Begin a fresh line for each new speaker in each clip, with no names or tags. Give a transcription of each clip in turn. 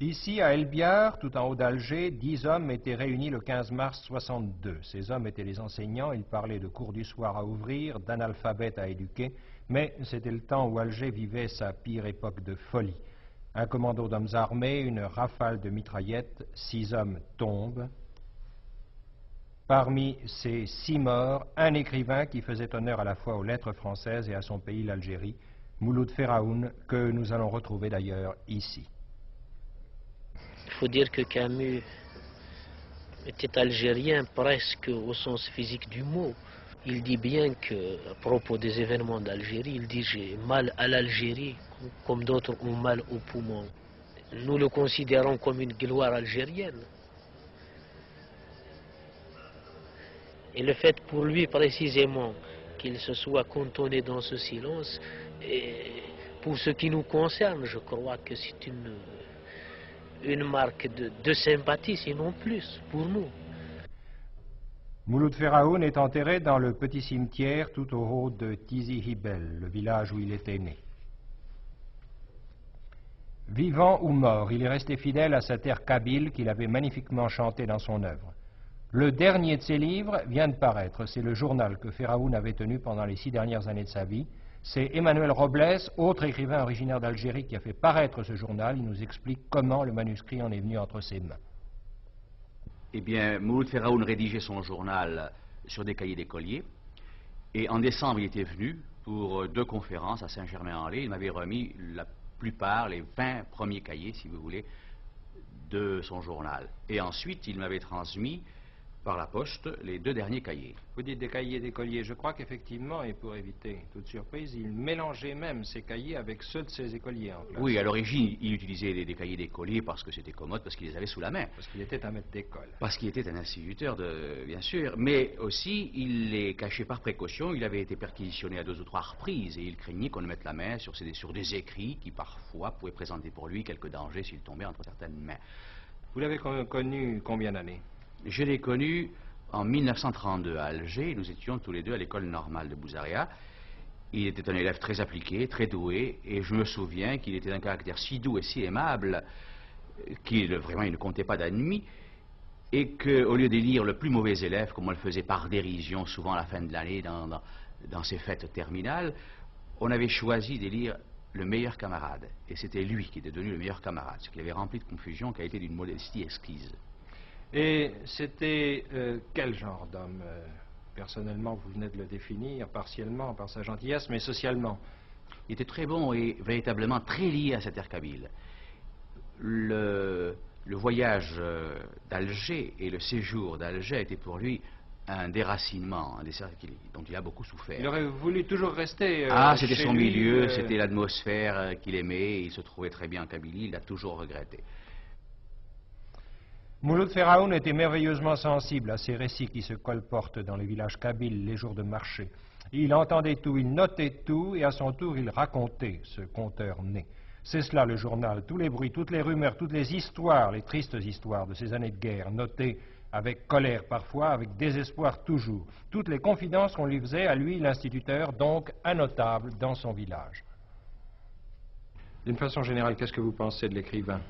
Ici, à Elbiar, tout en haut d'Alger, dix hommes étaient réunis le 15 mars 62. Ces hommes étaient les enseignants, ils parlaient de cours du soir à ouvrir, d'analphabètes à éduquer, mais c'était le temps où Alger vivait sa pire époque de folie. Un commando d'hommes armés, une rafale de mitraillettes, six hommes tombent. Parmi ces six morts, un écrivain qui faisait honneur à la fois aux lettres françaises et à son pays, l'Algérie, Mouloud Feraoun, que nous allons retrouver d'ailleurs ici.
Il faut dire que Camus était algérien presque au sens physique du mot. Il dit bien que, à propos des événements d'Algérie, il dit j'ai mal à l'Algérie comme d'autres ont mal au poumon. Nous le considérons comme une gloire algérienne. Et le fait pour lui précisément qu'il se soit cantonné dans ce silence, et pour ce qui nous concerne, je crois que c'est une, une marque de, sympathie, sinon plus, pour nous.
Mouloud Feraoun est enterré dans le petit cimetière tout au haut de Tizi Hibel, le village où il était né. Vivant ou mort, il est resté fidèle à sa terre kabyle qu'il avait magnifiquement chantée dans son œuvre. Le dernier de ses livres vient de paraître. C'est le journal que Feraoun avait tenu pendant les six dernières années de sa vie. C'est Emmanuel Robles, autre écrivain originaire d'Algérie, qui a fait paraître ce journal. Il nous explique comment le manuscrit en est venu entre ses mains.
Eh bien, Mouloud Feraoun rédigeait son journal sur des cahiers d'écoliers. Et en décembre, il était venu pour deux conférences à Saint-Germain-en-Laye. Il m'avait remis la plupart, les 20 premiers cahiers, si vous voulez, de son journal. Et ensuite, il m'avait transmis par la poste les deux derniers cahiers.
Vous dites des cahiers d'écoliers. Je crois qu'effectivement, et pour éviter toute surprise, il mélangeait même ses cahiers avec ceux de ses écoliers en.
Oui, à l'origine, il utilisait des, cahiers d'écoliers parce que c'était commode, parce qu'il les avait sous la main.
Parce qu'il était un maître d'école.
Parce qu'il était un instituteur, de, bien sûr. Mais aussi, il les cachait par précaution. Il avait été perquisitionné à deux ou trois reprises et il craignait qu'on ne mette la main sur, sur des écrits qui parfois pouvaient présenter pour lui quelques dangers s'il tombait entre certaines mains.
Vous l'avez connu combien d'années?
Je l'ai connu en 1932 à Alger. Nous étions tous les deux à l'école normale de Bouzaria. Il était un élève très appliqué, très doué, et je me souviens qu'il était d'un caractère si doux et si aimable qu'il vraiment ne comptait pas d'ennemis, et qu'au lieu d'élire le plus mauvais élève, comme on le faisait par dérision souvent à la fin de l'année dans, dans, ses fêtes terminales, on avait choisi d'élire le meilleur camarade. Et c'était lui qui était devenu le meilleur camarade, ce qui avait rempli de confusion, qui a été d'une modestie exquise.
Et c'était euh, quel genre d'homme euh, Personnellement, vous venez de le définir partiellement par sa gentillesse, mais socialement?
Il était très bon et véritablement très lié à cette terre kabyle. Le, voyage euh, d'Alger et le séjour d'Alger était pour lui un déracinement, un dont il a beaucoup souffert.
Il aurait voulu toujours rester.
ah, c'était son milieu, c'était l'atmosphère qu'il aimait, il se trouvait très bien en Kabylie, il l'a toujours regretté.
Mouloud Feraoun était merveilleusement sensible à ces récits qui se colportent dans les villages kabyles les jours de marché. Il entendait tout, il notait tout, et à son tour il racontait, ce conteur né. C'est cela le journal, tous les bruits, toutes les rumeurs, toutes les histoires, les tristes histoires de ces années de guerre, notées avec colère parfois, avec désespoir toujours, toutes les confidences qu'on lui faisait à lui, l'instituteur, donc un notable dans son village. D'une façon générale, qu'est-ce que vous pensez de l'écrivain?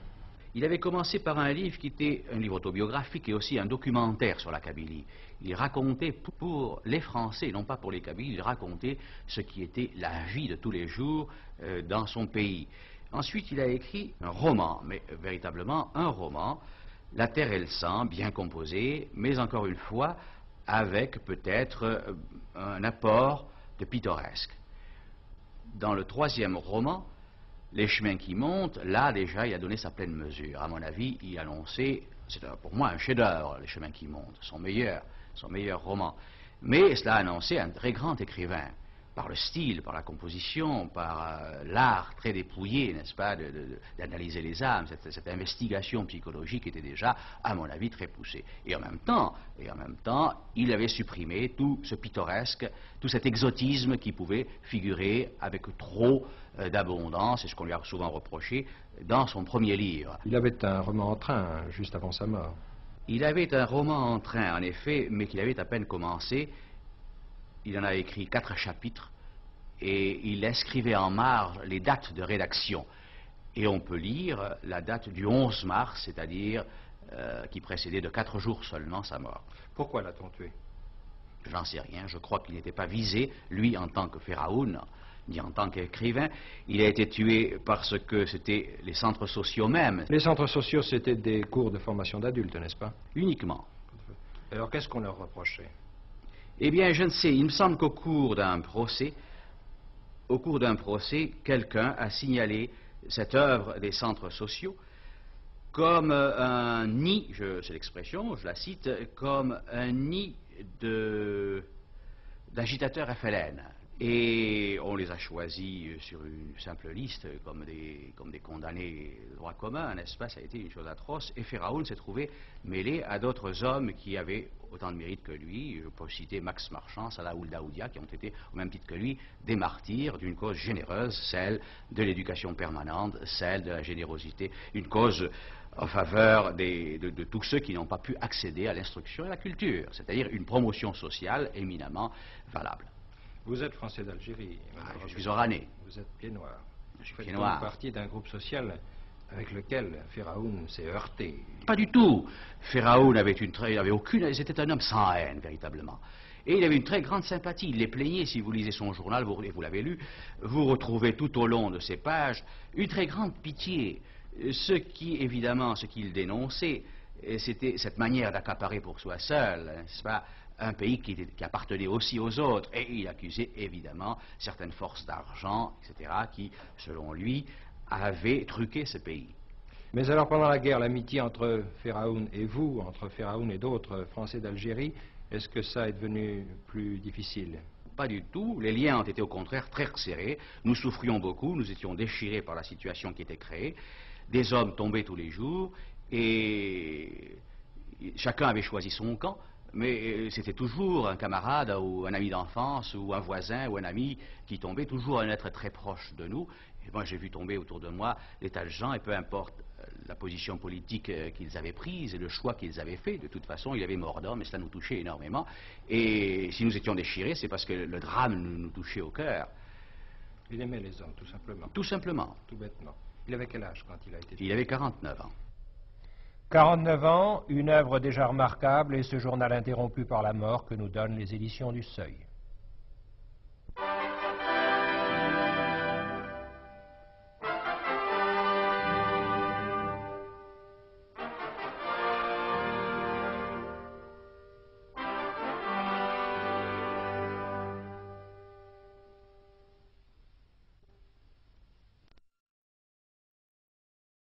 Il avait commencé par un livre qui était un livre autobiographique et aussi un documentaire sur la Kabylie. Il racontait pour les Français, non pas pour les Kabyles, il racontait ce qui était la vie de tous les jours euh, dans son pays. Ensuite, il a écrit un roman, mais véritablement un roman, La Terre et le sang, bien composé, mais encore une fois, avec peut-être euh, un apport de pittoresque. Dans le troisième roman, les chemins qui montent, là déjà, il a donné sa pleine mesure. À mon avis, il a annoncé, c'est pour moi un chef-d'œuvre, les chemins qui montent, son meilleur, son meilleur roman. Mais cela a annoncé un très grand écrivain par le style, par la composition, par euh, l'art très dépouillé, n'est-ce pas, d'analyser les âmes. Cette, investigation psychologique était déjà, à mon avis, très poussée. Et en même temps, et en même temps, il avait supprimé tout ce pittoresque, tout cet exotisme qui pouvait figurer avec trop euh, d'abondance, et ce qu'on lui a souvent reproché, dans son premier livre.
Il avait un roman en train, juste avant sa mort.
Il avait un roman en train, en effet, mais qu'il avait à peine commencé, il en a écrit quatre chapitres et il inscrivait en marge les dates de rédaction. Et on peut lire la date du 11 mars, c'est-à-dire euh, qui précédait de quatre jours seulement sa mort.
Pourquoi l'a-t-on tué?
J'en sais rien, je crois qu'il n'était pas visé, lui en tant que Pharaon, ni en tant qu'écrivain. Il a été tué parce que c'était les centres sociaux même.
Les centres sociaux, c'était des cours de formation d'adultes, n'est-ce pas?
Uniquement.
Alors qu'est-ce qu'on leur reprochait?
Eh bien, je ne sais. Il me semble qu'au cours d'un procès, au cours d'un procès, quelqu'un a signalé cette œuvre des centres sociaux comme un nid, c'est l'expression, je la cite, comme un nid d'agitateurs FLN. Et on les a choisis sur une simple liste comme des, condamnés de droit commun, n'est-ce pas? Ça a été une chose atroce. Et Pharaon s'est trouvé mêlé à d'autres hommes qui avaient autant de mérite que lui. Je peux citer Max Marchand, Salah Daoudia, qui ont été, au même titre que lui, des martyrs d'une cause généreuse, celle de l'éducation permanente, celle de la générosité, une cause en faveur de, de, tous ceux qui n'ont pas pu accéder à l'instruction et à la culture, c'est-à-dire une promotion sociale éminemment valable.
Vous êtes français d'Algérie.
Ah, je suis oranais.
Vous êtes pied noir.
Je suis pied noir.
partie d'un groupe social avec lequel Pharaon s'est heurté.
Pas du tout. Pharaon avait une très, avait aucune, c'était un homme sans haine véritablement. Et il avait une très grande sympathie. Il les plaignait, si vous lisez son journal, vous, vous l'avez lu, vous retrouvez tout au long de ces pages une très grande pitié. Ce qui, évidemment, ce qu'il dénonçait, c'était cette manière d'accaparer pour soi seul, n'est-ce pas, un pays qui, appartenait aussi aux autres, et il accusait évidemment certaines forces d'argent, etc., qui, selon lui, avaient truqué ce pays.
Mais alors, pendant la guerre, l'amitié entre Pharaon et vous, entre Pharaon et d'autres Français d'Algérie, est-ce que ça est devenu plus difficile?
Pas du tout. Les liens ont été au contraire très resserrés. Nous souffrions beaucoup, nous étions déchirés par la situation qui était créée. Des hommes tombaient tous les jours et chacun avait choisi son camp mais euh, c'était toujours un camarade ou un ami d'enfance ou un voisin ou un ami qui tombait, toujours un être très proche de nous. Et moi, j'ai vu tomber autour de moi des tas de gens, et peu importe euh, la position politique euh, qu'ils avaient prise et le choix qu'ils avaient fait, de toute façon, il y avait mort d'homme, et cela nous touchait énormément. Et si nous étions déchirés, c'est parce que le drame nous, touchait au cœur.
Il aimait les hommes, tout simplement.
Tout simplement.
Tout bêtement. Il avait quel âge quand il a été
Il avait 49 ans.
49 ans, une œuvre déjà remarquable et ce journal interrompu par la mort que nous donnent les éditions du Seuil.